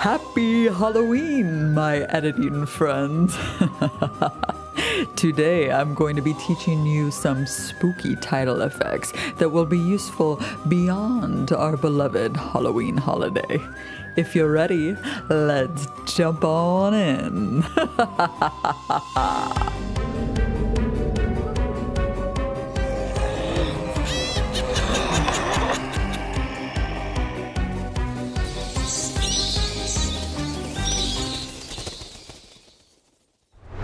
Happy Halloween, my editing friends. Today, I'm going to be teaching you some spooky title effects that will be useful beyond our beloved Halloween holiday. If you're ready, let's jump on in.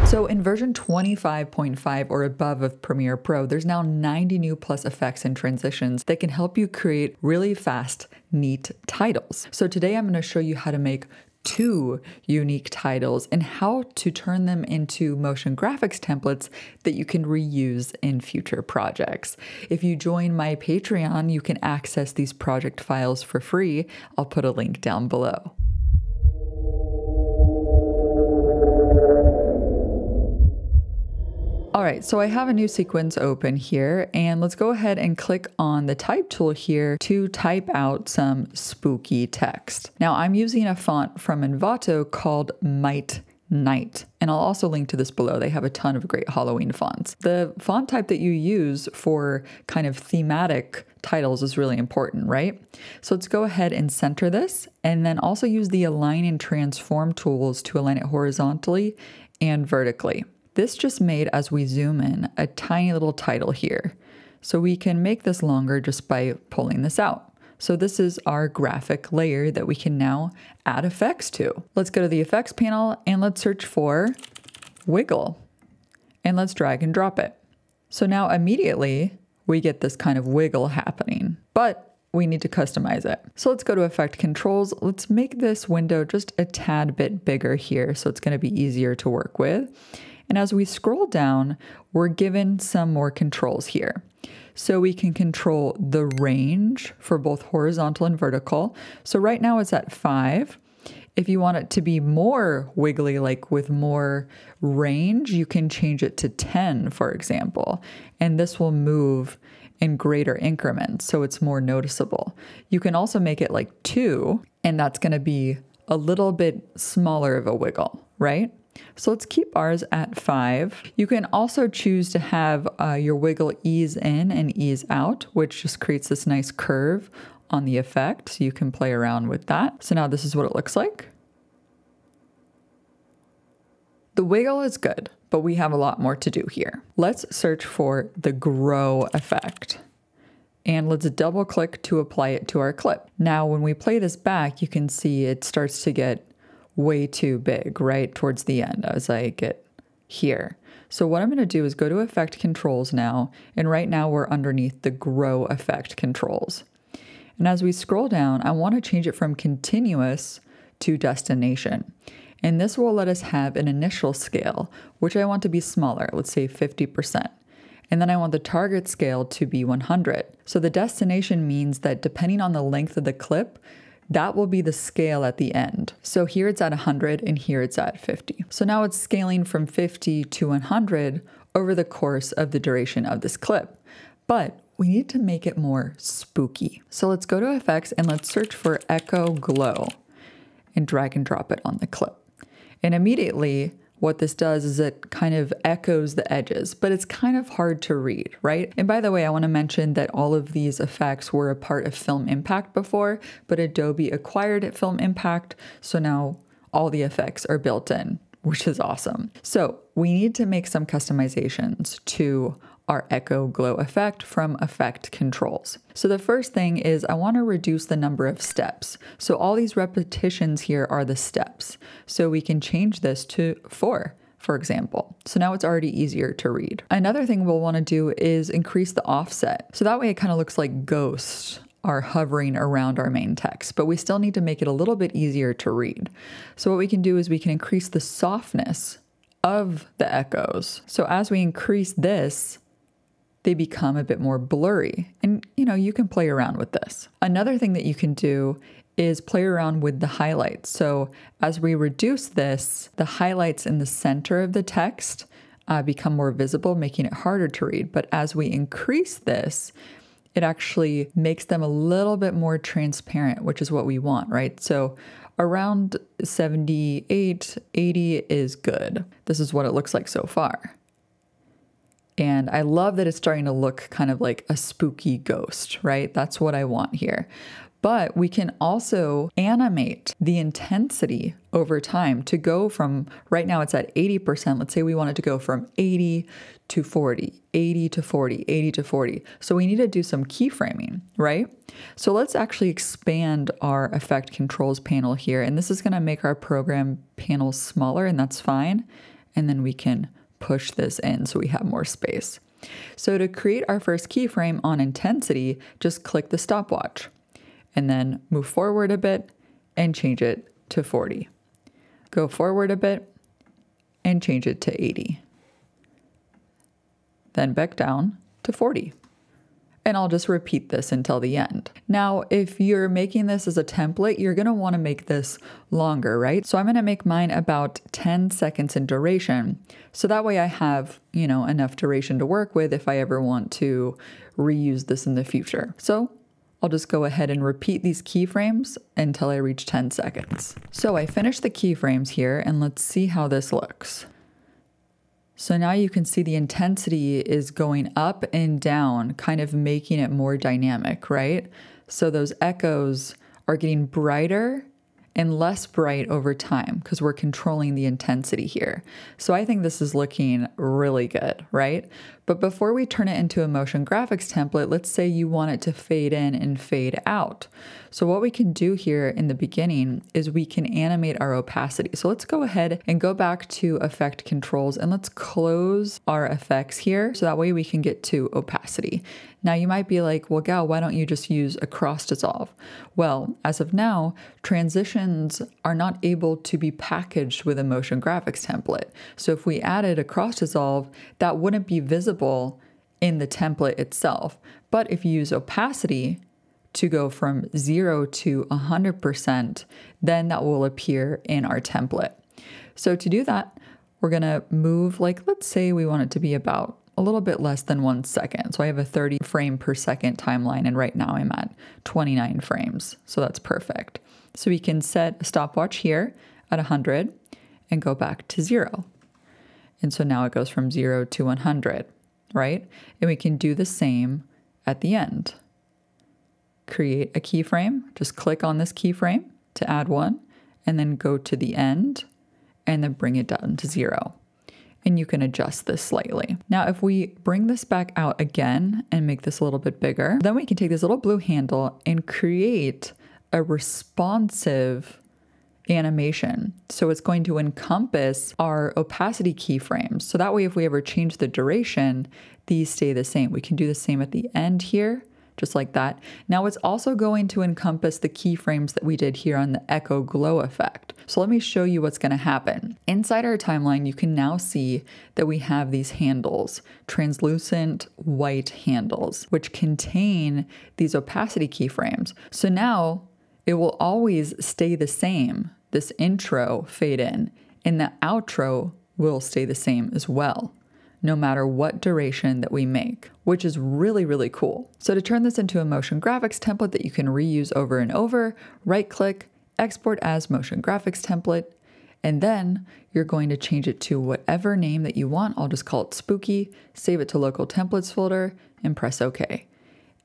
So in version 25.5 or above of Premiere Pro, there's now 90 new plus effects and transitions that can help you create really fast, neat titles. So today I'm going to show you how to make two unique titles and how to turn them into motion graphics templates that you can reuse in future projects. If you join my Patreon, you can access these project files for free. I'll put a link down below. All right, so I have a new sequence open here and let's go ahead and click on the type tool here to type out some spooky text. Now I'm using a font from Envato called Might Night. And I'll also link to this below. They have a ton of great Halloween fonts. The font type that you use for kind of thematic titles is really important, right? So let's go ahead and center this and then also use the align and transform tools to align it horizontally and vertically. This just made, as we zoom in, a tiny little title here. So we can make this longer just by pulling this out. So this is our graphic layer that we can now add effects to. Let's go to the effects panel and let's search for wiggle. And let's drag and drop it. So now immediately we get this kind of wiggle happening, but we need to customize it. So let's go to effect controls. Let's make this window just a tad bit bigger here so it's gonna be easier to work with. And as we scroll down, we're given some more controls here. So we can control the range for both horizontal and vertical. So right now it's at five. If you want it to be more wiggly, like with more range, you can change it to 10, for example. And this will move in greater increments, so it's more noticeable. You can also make it like two, and that's gonna be a little bit smaller of a wiggle, right? So let's keep ours at five. You can also choose to have uh, your wiggle ease in and ease out, which just creates this nice curve on the effect. So you can play around with that. So now this is what it looks like. The wiggle is good, but we have a lot more to do here. Let's search for the grow effect and let's double click to apply it to our clip. Now, when we play this back, you can see it starts to get way too big right towards the end as I get here. So what I'm going to do is go to effect controls now. And right now we're underneath the grow effect controls. And as we scroll down, I want to change it from continuous to destination. And this will let us have an initial scale, which I want to be smaller, let's say 50%. And then I want the target scale to be 100. So the destination means that depending on the length of the clip, that will be the scale at the end. So here it's at 100 and here it's at 50. So now it's scaling from 50 to 100 over the course of the duration of this clip. But we need to make it more spooky. So let's go to effects and let's search for echo glow and drag and drop it on the clip. And immediately what this does is it kind of echoes the edges, but it's kind of hard to read, right? And by the way, I want to mention that all of these effects were a part of Film Impact before, but Adobe acquired Film Impact, so now all the effects are built in, which is awesome. So we need to make some customizations to our echo glow effect from effect controls. So the first thing is I want to reduce the number of steps. So all these repetitions here are the steps. So we can change this to four for example. So now it's already easier to read. Another thing we'll want to do is increase the offset. So that way it kind of looks like ghosts are hovering around our main text, but we still need to make it a little bit easier to read. So what we can do is we can increase the softness of the echoes. So as we increase this, they become a bit more blurry. And you know, you can play around with this. Another thing that you can do is play around with the highlights. So as we reduce this, the highlights in the center of the text uh, become more visible, making it harder to read. But as we increase this, it actually makes them a little bit more transparent, which is what we want, right? So around 78, 80 is good. This is what it looks like so far. And I love that it's starting to look kind of like a spooky ghost, right? That's what I want here. But we can also animate the intensity over time to go from right now it's at 80%. Let's say we wanted to go from 80 to 40, 80 to 40, 80 to 40. So we need to do some keyframing, right? So let's actually expand our effect controls panel here. And this is going to make our program panel smaller, and that's fine. And then we can push this in so we have more space. So to create our first keyframe on intensity, just click the stopwatch and then move forward a bit and change it to 40. Go forward a bit and change it to 80. Then back down to 40 and I'll just repeat this until the end. Now, if you're making this as a template, you're gonna wanna make this longer, right? So I'm gonna make mine about 10 seconds in duration. So that way I have, you know, enough duration to work with if I ever want to reuse this in the future. So I'll just go ahead and repeat these keyframes until I reach 10 seconds. So I finished the keyframes here and let's see how this looks. So now you can see the intensity is going up and down, kind of making it more dynamic, right? So those echoes are getting brighter and less bright over time because we're controlling the intensity here. So I think this is looking really good, right? But before we turn it into a motion graphics template, let's say you want it to fade in and fade out. So what we can do here in the beginning is we can animate our opacity. So let's go ahead and go back to effect controls and let's close our effects here. So that way we can get to opacity. Now you might be like, well, Gal, why don't you just use a cross dissolve? Well, as of now, transitions are not able to be packaged with a motion graphics template. So if we added a cross dissolve, that wouldn't be visible in the template itself. But if you use opacity to go from zero to 100%, then that will appear in our template. So to do that, we're gonna move like, let's say we want it to be about a little bit less than one second. So I have a 30 frame per second timeline, and right now I'm at 29 frames. So that's perfect. So we can set a stopwatch here at 100 and go back to zero. And so now it goes from zero to 100, right? And we can do the same at the end. Create a keyframe, just click on this keyframe to add one, and then go to the end and then bring it down to zero and you can adjust this slightly. Now, if we bring this back out again and make this a little bit bigger, then we can take this little blue handle and create a responsive animation. So it's going to encompass our opacity keyframes. So that way, if we ever change the duration, these stay the same. We can do the same at the end here just like that. Now it's also going to encompass the keyframes that we did here on the echo glow effect. So let me show you what's gonna happen. Inside our timeline, you can now see that we have these handles, translucent white handles, which contain these opacity keyframes. So now it will always stay the same, this intro fade in, and the outro will stay the same as well no matter what duration that we make, which is really, really cool. So to turn this into a motion graphics template that you can reuse over and over, right click, export as motion graphics template, and then you're going to change it to whatever name that you want. I'll just call it spooky, save it to local templates folder, and press OK.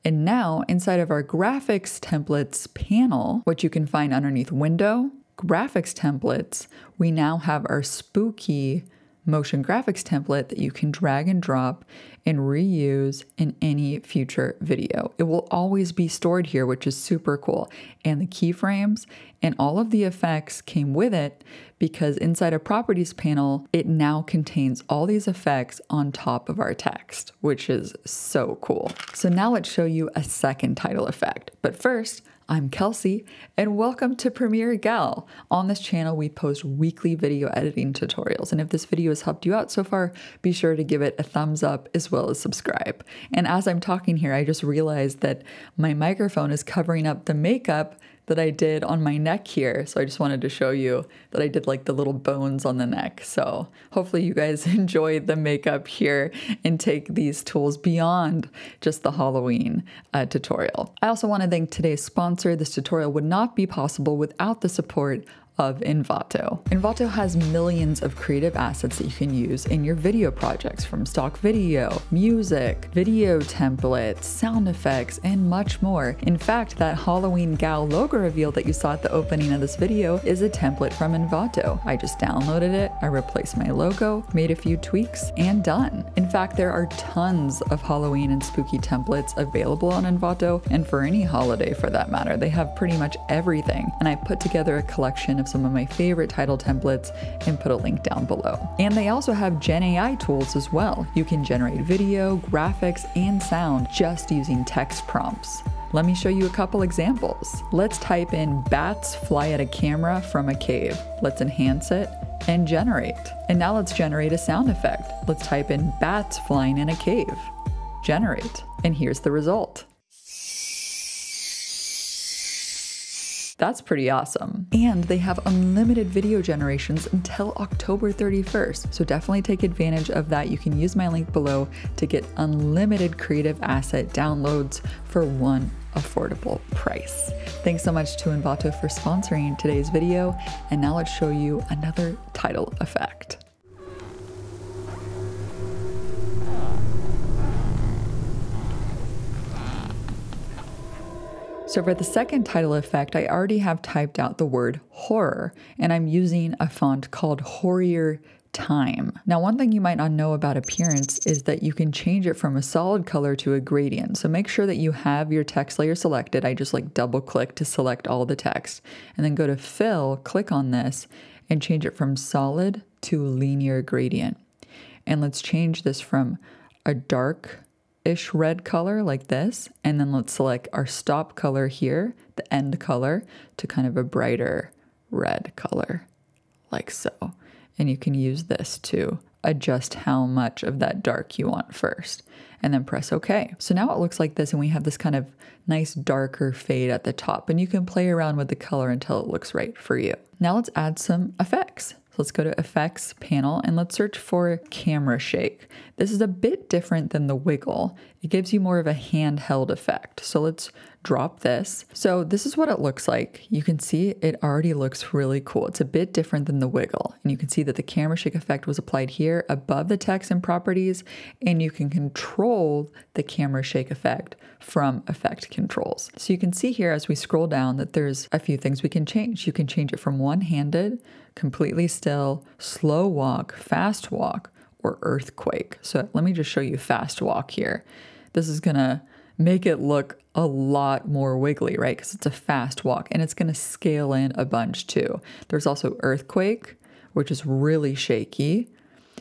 And now inside of our graphics templates panel, which you can find underneath window, graphics templates, we now have our spooky motion graphics template that you can drag and drop and reuse in any future video. It will always be stored here, which is super cool. And the keyframes and all of the effects came with it because inside a properties panel, it now contains all these effects on top of our text, which is so cool. So now let's show you a second title effect. But first, I'm Kelsey, and welcome to Premiere Gal. On this channel, we post weekly video editing tutorials, and if this video has helped you out so far, be sure to give it a thumbs up as well as subscribe. And as I'm talking here, I just realized that my microphone is covering up the makeup that I did on my neck here. So I just wanted to show you that I did like the little bones on the neck. So hopefully you guys enjoy the makeup here and take these tools beyond just the Halloween uh, tutorial. I also want to thank today's sponsor. This tutorial would not be possible without the support of Envato. Envato has millions of creative assets that you can use in your video projects from stock video, music, video templates, sound effects, and much more. In fact, that Halloween gal logo reveal that you saw at the opening of this video is a template from Envato. I just downloaded it, I replaced my logo, made a few tweaks, and done. In fact, there are tons of Halloween and spooky templates available on Envato, and for any holiday for that matter. They have pretty much everything, and I put together a collection of some of my favorite title templates and put a link down below. And they also have Gen AI tools as well. You can generate video, graphics, and sound just using text prompts. Let me show you a couple examples. Let's type in bats fly at a camera from a cave. Let's enhance it and generate. And now let's generate a sound effect. Let's type in bats flying in a cave. Generate. And here's the result. That's pretty awesome. And they have unlimited video generations until October 31st. So definitely take advantage of that. You can use my link below to get unlimited creative asset downloads for one affordable price. Thanks so much to Envato for sponsoring today's video. And now let's show you another title effect. So for the second title effect, I already have typed out the word horror, and I'm using a font called Horrier Time. Now, one thing you might not know about appearance is that you can change it from a solid color to a gradient. So make sure that you have your text layer selected. I just like double click to select all the text and then go to fill, click on this and change it from solid to linear gradient. And let's change this from a dark ish red color like this. And then let's select our stop color here, the end color, to kind of a brighter red color like so. And you can use this to adjust how much of that dark you want first and then press OK. So now it looks like this and we have this kind of nice darker fade at the top and you can play around with the color until it looks right for you. Now let's add some effects. So let's go to effects panel and let's search for camera shake. This is a bit different than the wiggle. It gives you more of a handheld effect. So let's drop this. So this is what it looks like. You can see it already looks really cool. It's a bit different than the wiggle. And you can see that the camera shake effect was applied here above the text and properties, and you can control the camera shake effect from effect controls. So you can see here as we scroll down that there's a few things we can change. You can change it from one-handed, completely still, slow walk, fast walk, or earthquake. So let me just show you fast walk here. This is gonna make it look a lot more wiggly, right? Because it's a fast walk and it's gonna scale in a bunch too. There's also earthquake, which is really shaky.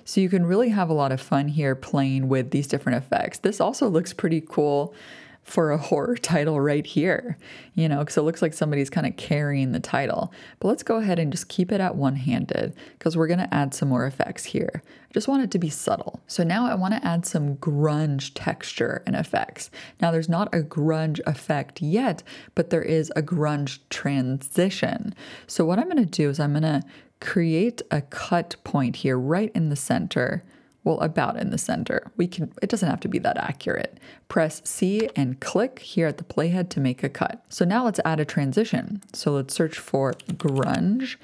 So you can really have a lot of fun here playing with these different effects. This also looks pretty cool for a horror title right here, you know, because it looks like somebody's kind of carrying the title. But let's go ahead and just keep it at one handed because we're going to add some more effects here. I just want it to be subtle. So now I want to add some grunge texture and effects. Now there's not a grunge effect yet, but there is a grunge transition. So what I'm going to do is I'm going to create a cut point here right in the center well, about in the center. We can, it doesn't have to be that accurate. Press C and click here at the playhead to make a cut. So now let's add a transition. So let's search for grunge.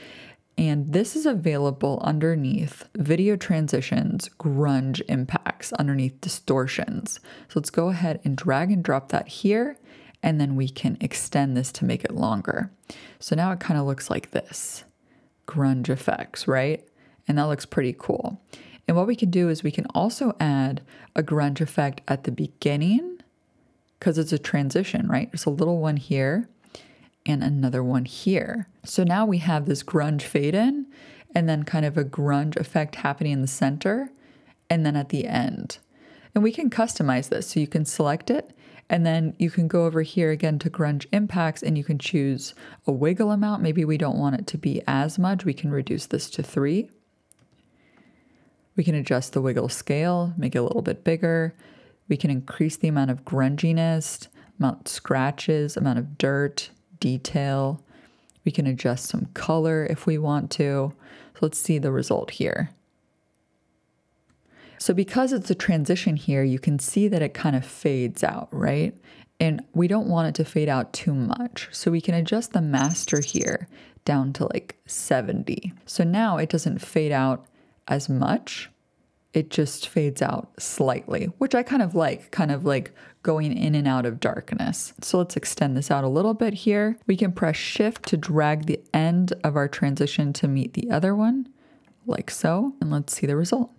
And this is available underneath video transitions, grunge impacts, underneath distortions. So let's go ahead and drag and drop that here, and then we can extend this to make it longer. So now it kind of looks like this grunge effects, right? And that looks pretty cool. And what we can do is we can also add a grunge effect at the beginning because it's a transition, right? There's a little one here and another one here. So now we have this grunge fade in and then kind of a grunge effect happening in the center and then at the end. And we can customize this. So you can select it and then you can go over here again to grunge impacts and you can choose a wiggle amount. Maybe we don't want it to be as much. We can reduce this to three. We can adjust the wiggle scale, make it a little bit bigger. We can increase the amount of grunginess, amount of scratches, amount of dirt, detail. We can adjust some color if we want to. So let's see the result here. So because it's a transition here, you can see that it kind of fades out, right? And we don't want it to fade out too much. So we can adjust the master here down to like 70. So now it doesn't fade out as much. It just fades out slightly, which I kind of like, kind of like going in and out of darkness. So let's extend this out a little bit here. We can press shift to drag the end of our transition to meet the other one, like so. And let's see the result.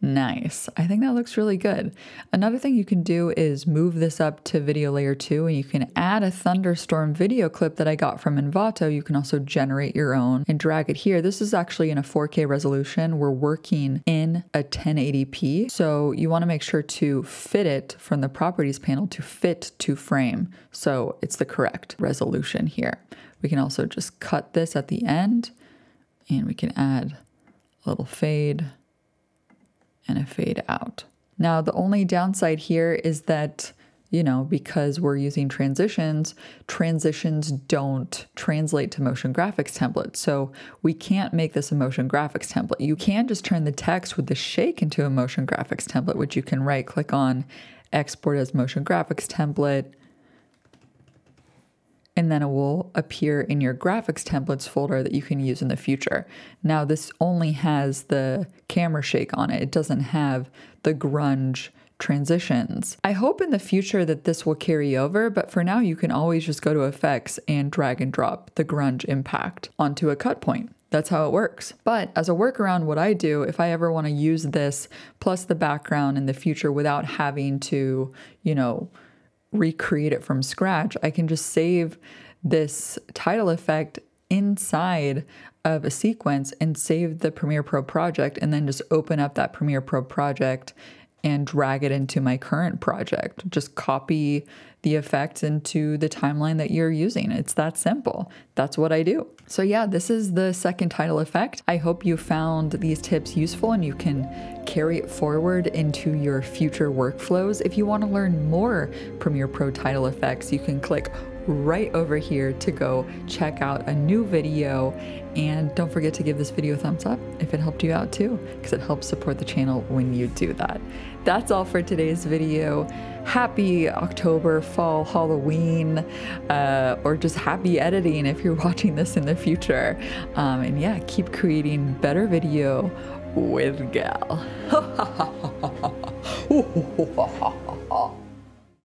Nice. I think that looks really good. Another thing you can do is move this up to video layer 2 and you can add a thunderstorm video clip that I got from Envato. You can also generate your own and drag it here. This is actually in a 4K resolution. We're working in a 1080p. So you want to make sure to fit it from the properties panel to fit to frame. So it's the correct resolution here. We can also just cut this at the end and we can add a little fade and a fade out. Now, the only downside here is that, you know, because we're using transitions, transitions don't translate to motion graphics templates. So we can't make this a motion graphics template. You can just turn the text with the shake into a motion graphics template, which you can right click on, export as motion graphics template, and then it will appear in your graphics templates folder that you can use in the future. Now, this only has the camera shake on it, it doesn't have the grunge transitions. I hope in the future that this will carry over, but for now, you can always just go to effects and drag and drop the grunge impact onto a cut point. That's how it works. But as a workaround, what I do if I ever want to use this plus the background in the future without having to, you know, recreate it from scratch, I can just save this title effect inside of a sequence and save the Premiere Pro project and then just open up that Premiere Pro project and drag it into my current project. Just copy the effect into the timeline that you're using. It's that simple. That's what I do. So, yeah, this is the second title effect. I hope you found these tips useful and you can carry it forward into your future workflows. If you want to learn more Premiere Pro title effects, you can click right over here to go check out a new video. And don't forget to give this video a thumbs up if it helped you out too, because it helps support the channel when you do that. That's all for today's video. Happy October, fall, Halloween, uh, or just happy editing if you're watching this in the future. Um, and yeah, keep creating better video with Gal.